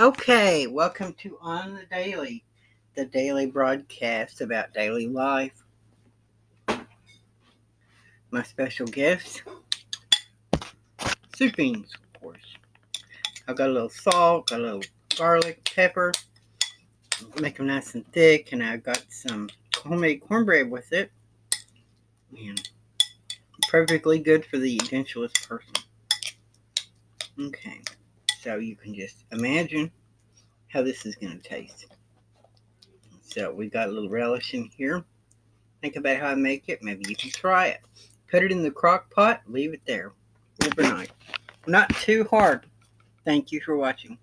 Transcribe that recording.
Okay, welcome to On the Daily, the daily broadcast about daily life. My special gifts soup beans, of course. I've got a little salt, got a little garlic, pepper, make them nice and thick, and I've got some homemade cornbread with it. And perfectly good for the adventurous person. Okay, so you can just imagine how this is going to taste. So we got a little relish in here. Think about how I make it. Maybe you can try it. Put it in the crock pot. Leave it there overnight. Not too hard. Thank you for watching.